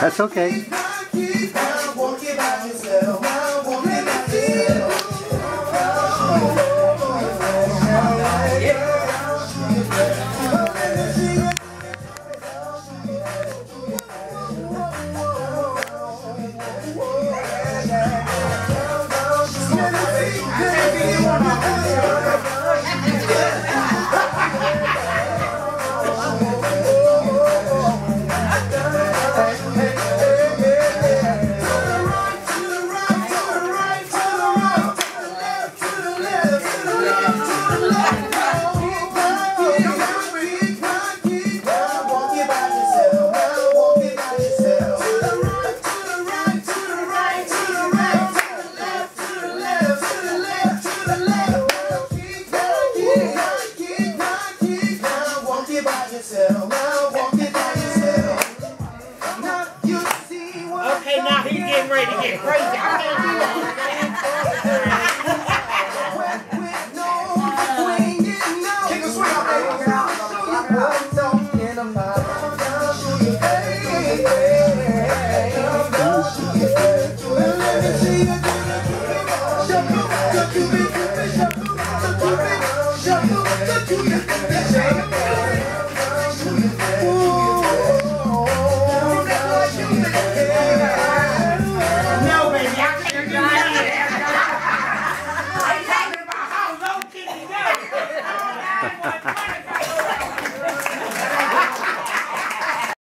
That's okay. Getting ready to get crazy. I can't do that.